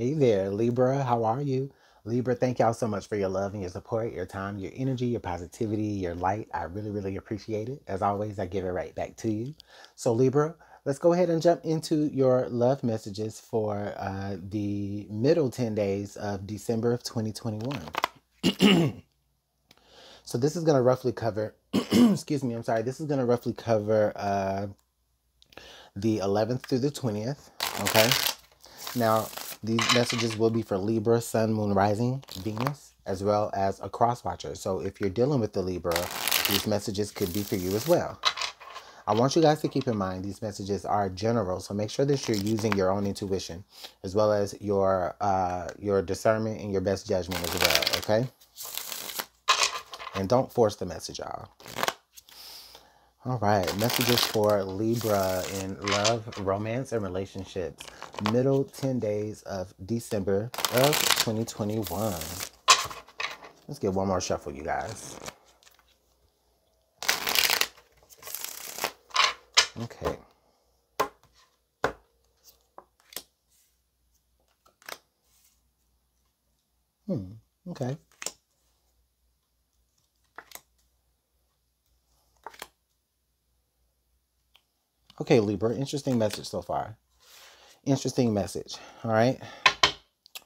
Hey there, Libra. How are you? Libra, thank y'all so much for your love and your support, your time, your energy, your positivity, your light. I really, really appreciate it. As always, I give it right back to you. So, Libra, let's go ahead and jump into your love messages for uh, the middle 10 days of December of 2021. so, this is going to roughly cover, excuse me, I'm sorry, this is going to roughly cover uh, the 11th through the 20th. Okay. Now, these messages will be for Libra, Sun, Moon, Rising, Venus, as well as a cross watcher. So if you're dealing with the Libra, these messages could be for you as well. I want you guys to keep in mind these messages are general, so make sure that you're using your own intuition as well as your uh, your discernment and your best judgment as well. Okay, and don't force the message, y'all. All right, messages for Libra in love, romance, and relationships. Middle 10 days of December of 2021. Let's get one more shuffle, you guys. Okay. Hmm, okay. Okay, Libra, interesting message so far. Interesting message. All right.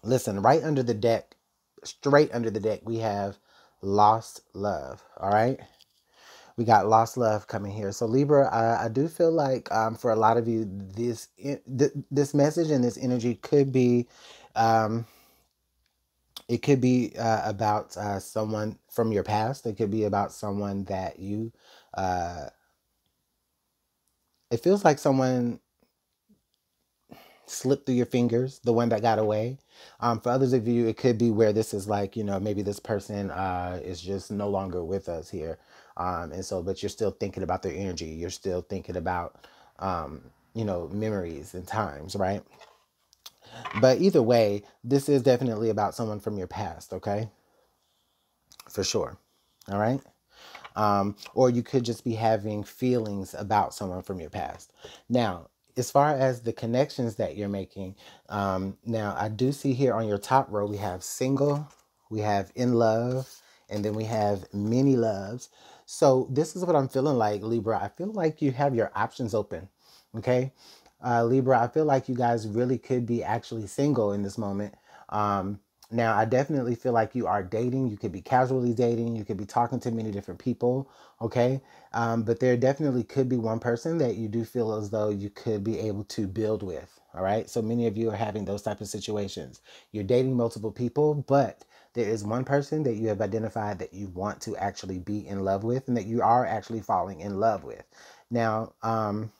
Listen, right under the deck, straight under the deck, we have lost love. All right. We got lost love coming here. So Libra, I, I do feel like um, for a lot of you, this this message and this energy could be, um, it could be uh, about uh, someone from your past. It could be about someone that you uh, it feels like someone slipped through your fingers, the one that got away. Um, for others of you, it could be where this is like, you know, maybe this person uh, is just no longer with us here. Um, and so, but you're still thinking about their energy. You're still thinking about, um, you know, memories and times, right? But either way, this is definitely about someone from your past, okay? For sure. All right. Um, or you could just be having feelings about someone from your past. Now, as far as the connections that you're making, um, now I do see here on your top row we have single, we have in love, and then we have many loves. So this is what I'm feeling like, Libra. I feel like you have your options open. Okay. Uh, Libra, I feel like you guys really could be actually single in this moment. Um, now, I definitely feel like you are dating. You could be casually dating. You could be talking to many different people. Okay. Um, but there definitely could be one person that you do feel as though you could be able to build with. All right. So many of you are having those type of situations. You're dating multiple people, but there is one person that you have identified that you want to actually be in love with and that you are actually falling in love with. Now, um,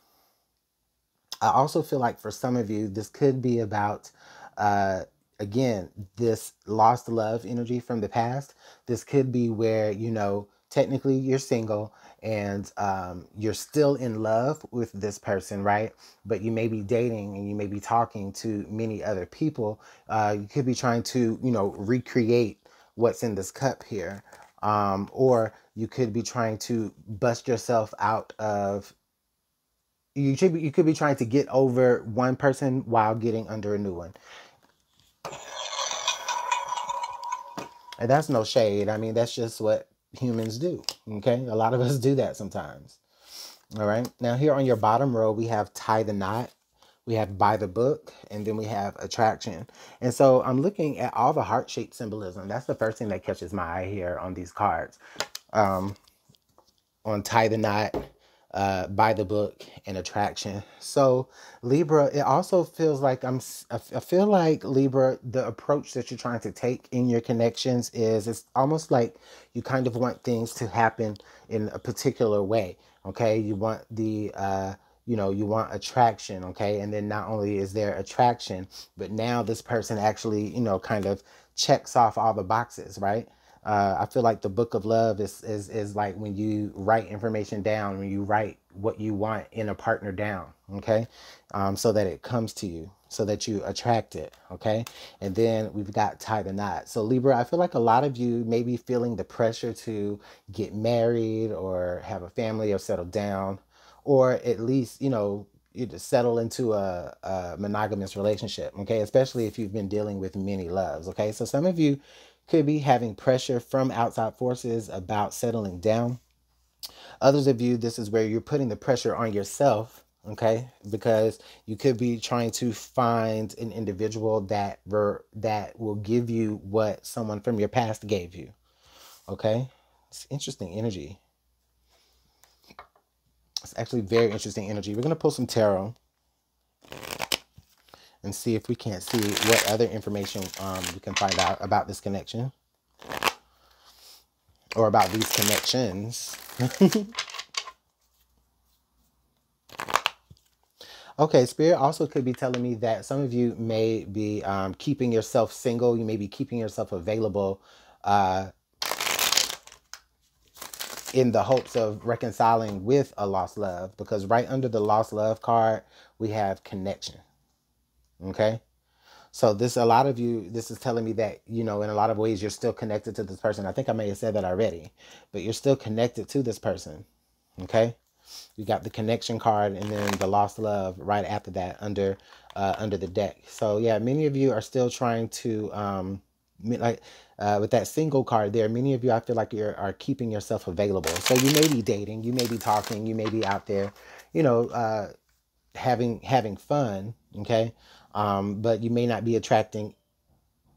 I also feel like for some of you, this could be about uh, again, this lost love energy from the past. This could be where, you know, technically you're single and um, you're still in love with this person, right? But you may be dating and you may be talking to many other people. Uh, you could be trying to, you know, recreate what's in this cup here. Um, or you could be trying to bust yourself out of you should be, you could be trying to get over one person while getting under a new one. And that's no shade. I mean, that's just what humans do. Okay. A lot of us do that sometimes. All right. Now, here on your bottom row, we have tie the knot, we have by the book, and then we have attraction. And so I'm looking at all the heart shaped symbolism. That's the first thing that catches my eye here on these cards. Um, on tie the knot, uh, by the book and attraction. So Libra, it also feels like I'm. I feel like Libra, the approach that you're trying to take in your connections is it's almost like you kind of want things to happen in a particular way. Okay, you want the. Uh, you know you want attraction okay and then not only is there attraction but now this person actually you know kind of checks off all the boxes right uh, I feel like the book of love is, is is like when you write information down, when you write what you want in a partner down, okay, um, so that it comes to you, so that you attract it, okay. And then we've got tie the knot. So Libra, I feel like a lot of you may be feeling the pressure to get married or have a family or settle down, or at least you know you to settle into a, a monogamous relationship. Okay, especially if you've been dealing with many loves. Okay, so some of you could be having pressure from outside forces about settling down. Others of you, this is where you're putting the pressure on yourself okay? Because you could be trying to find an individual that ver- that will give you what someone from your past gave you okay? It's interesting energy. It's actually very interesting energy. We're going to pull some tarot and see if we can't see what other information um, we can find out about this connection or about these connections Okay, Spirit also could be telling me that some of you may be um, keeping yourself single. You may be keeping yourself available uh, in the hopes of reconciling with a lost love. Because right under the lost love card, we have connection. Okay? So this a lot of you this is telling me that you know in a lot of ways you're still connected to this person. I think I may have said that already, but you're still connected to this person. Okay? You got the connection card and then the lost love right after that under uh, under the deck. So yeah, many of you are still trying to um, like uh, with that single card there. Many of you I feel like you are keeping yourself available. So you may be dating, you may be talking, you may be out there, you know, uh, having having fun. Okay, um, but you may not be attracting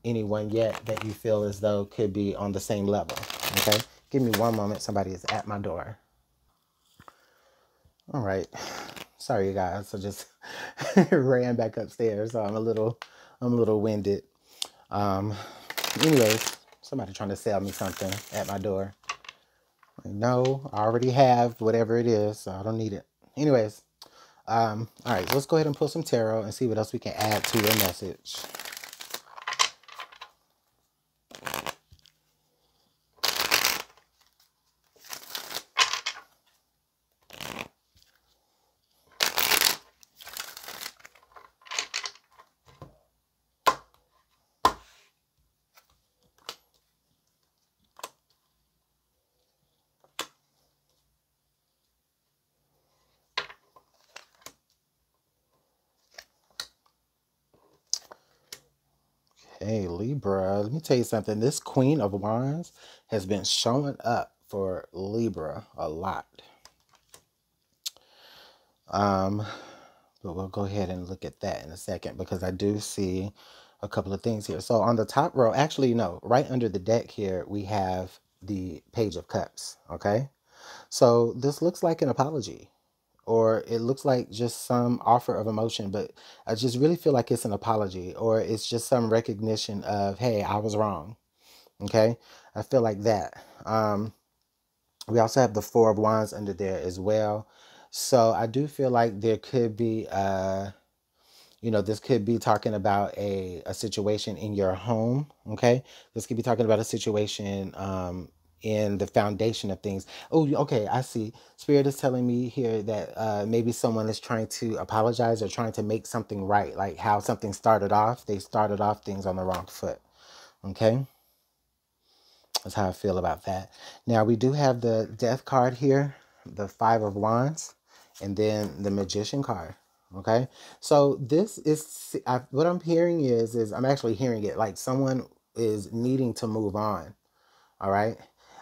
anyone yet that you feel as though could be on the same level. Okay, give me one moment. Somebody is at my door. All right. Sorry, you guys. I just ran back upstairs, so I'm a little, I'm a little winded. Um, anyways, somebody trying to sell me something at my door. No, I already have whatever it is, so I don't need it. Anyways, um, all right, let's go ahead and pull some tarot and see what else we can add to your message. Hey, Libra, let me tell you something. This Queen of Wands has been showing up for Libra a lot. Um, but we'll go ahead and look at that in a second because I do see a couple of things here. So on the top row, actually, no, right under the deck here, we have the Page of Cups. Okay. So this looks like an apology or it looks like just some offer of emotion, but I just really feel like it's an apology or it's just some recognition of, hey, I was wrong. Okay. I feel like that. Um, we also have the Four of Wands under there as well. So I do feel like there could be, uh, you know, this could be talking about a, a situation in your home. Okay. This could be talking about a situation um, in the foundation of things. Oh, okay, I see. Spirit is telling me here that uh, maybe someone is trying to apologize or trying to make something right, like how something started off. They started off things on the wrong foot. Okay, that's how I feel about that. Now we do have the Death card here, the Five of Wands, and then the Magician card. Okay, so this is I, what I'm hearing is is I'm actually hearing it like someone is needing to move on. All right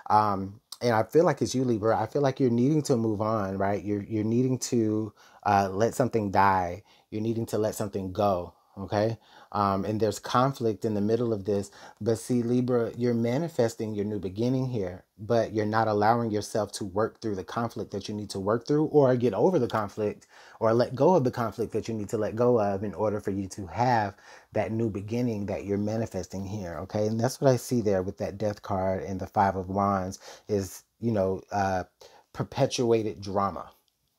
um, and I feel like it's you, Libra. I feel like you're needing to move on, right? You're you're needing to uh, let something die. You're needing to let something go. Okay. Um, and there's conflict in the middle of this. But see, Libra, you're manifesting your new beginning here, but you're not allowing yourself to work through the conflict that you need to work through or get over the conflict or let go of the conflict that you need to let go of in order for you to have that new beginning that you're manifesting here. Okay. And that's what I see there with that death card and the five of wands is, you know, uh, perpetuated drama.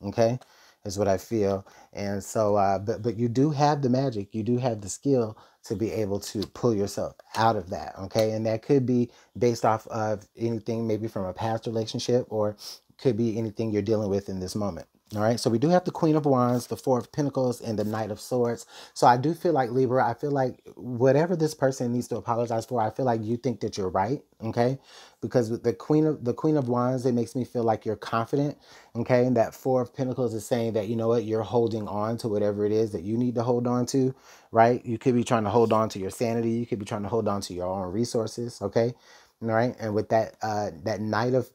Okay is what I feel. And so, uh, but but you do have the magic, you do have the skill to be able to pull yourself out of that. Okay, and that could be based off of anything, maybe from a past relationship, or could be anything you're dealing with in this moment. All right, so we do have the Queen of Wands, the Four of Pentacles, and the Knight of Swords. So I do feel like Libra, I feel like whatever this person needs to apologize for, I feel like you think that you're right, okay? Because with the Queen of the Queen of Wands, it makes me feel like you're confident, okay? And that Four of Pentacles is saying that you know what, you're holding on to whatever it is that you need to hold on to, right? You could be trying to hold on to your sanity, you could be trying to hold on to your own resources, okay? All right, and with that uh that Knight of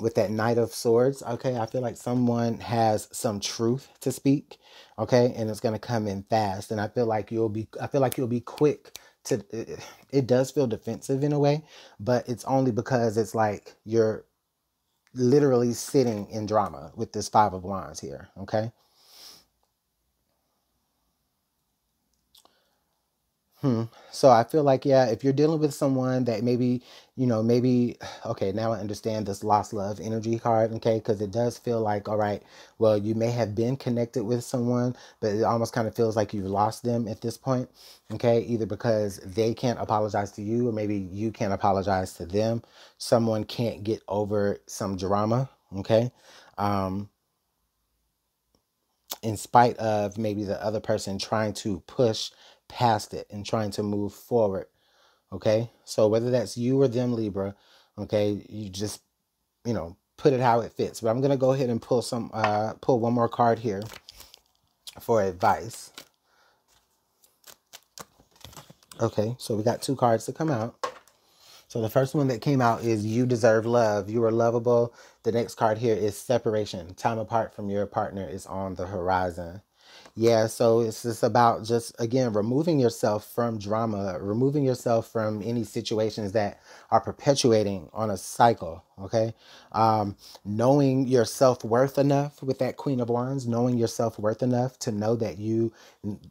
with that knight of swords okay? I feel like someone has some truth to speak okay? And it's going to come in fast. And i feel like you'll be i feel like you'll be quick to it, it does feel defensive in a way but it's only because it's like you're literally sitting in drama with this five of wands here okay Hmm. So I feel like, yeah, if you're dealing with someone that maybe, you know, maybe, okay, now I understand this lost love energy card, okay, because it does feel like, all right, well, you may have been connected with someone, but it almost kind of feels like you've lost them at this point, okay, either because they can't apologize to you or maybe you can't apologize to them. Someone can't get over some drama, okay. Um, in spite of maybe the other person trying to push past it and trying to move forward. Okay. So whether that's you or them, Libra, okay, you just, you know, put it how it fits. But I'm going to go ahead and pull some, uh, pull one more card here for advice. Okay. So we got two cards to come out. So the first one that came out is you deserve love. You are lovable. The next card here is separation. Time apart from your partner is on the horizon. Yeah, so it's just about just again removing yourself from drama, removing yourself from any situations that are perpetuating on a cycle. Okay, um, knowing your self worth enough with that Queen of Wands, knowing your self worth enough to know that you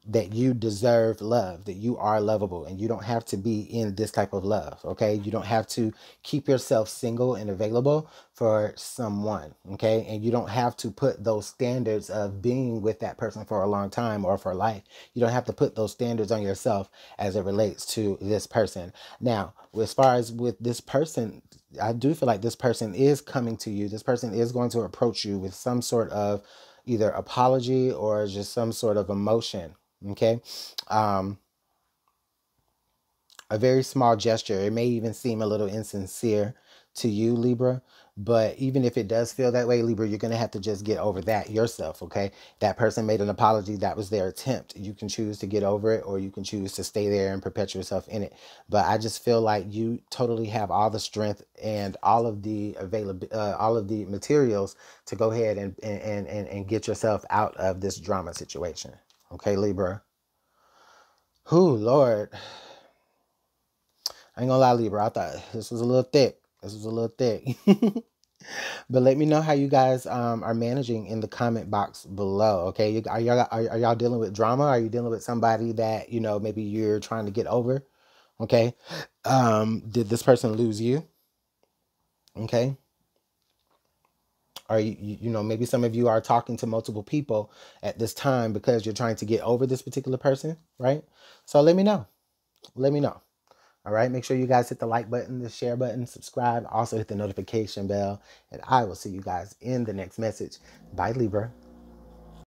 that you deserve love, that you are lovable, and you don't have to be in this type of love. Okay, you don't have to keep yourself single and available for someone. Okay, and you don't have to put those standards of being with that person for a long time or for life. You don't have to put those standards on yourself as it relates to this person. Now, as far as with this person, I do feel like this person is coming to you. This person is going to approach you with some sort of either apology or just some sort of emotion. Okay. Um, a very small gesture. It may even seem a little insincere to you, Libra. But even if it does feel that way, Libra, you're going to have to just get over that yourself, okay? That person made an apology. That was their attempt. You can choose to get over it or you can choose to stay there and perpetuate yourself in it. But I just feel like you totally have all the strength and all of the available, uh, all of the materials to go ahead and, and, and, and get yourself out of this drama situation. Okay, Libra. Who, Lord. I ain't gonna lie, Libra. I thought this was a little thick. This was a little thick. but let me know how you guys um, are managing in the comment box below. Okay, are y'all are, are y'all dealing with drama? Are you dealing with somebody that you know maybe you're trying to get over? Okay, um, did this person lose you? Okay, are you you know maybe some of you are talking to multiple people at this time because you're trying to get over this particular person, right? So let me know. Let me know. All right, make sure you guys hit the like button, the share button, subscribe, also hit the notification bell, and I will see you guys in the next message. Bye, Libra.